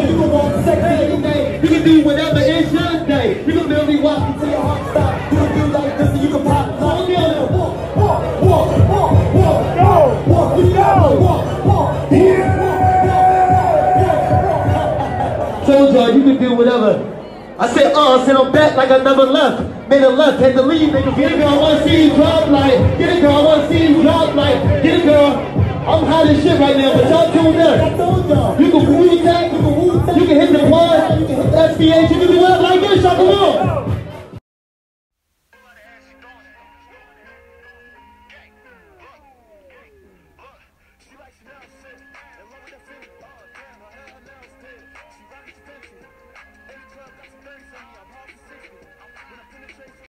you can walk sexy any day. You can do whatever. I said, uh, I said I'm back like I never left. Made a left, had to leave, nigga. Get a girl, I wanna see you drop like. Get a girl, I wanna see you drop like. Get a girl. I'm hot as shit right now, but y'all tune in. You can Wu Tang, you can hit the you can the SBH, you can do whatever like this, y'all come on.